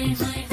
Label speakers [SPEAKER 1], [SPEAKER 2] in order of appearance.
[SPEAKER 1] hi, hi.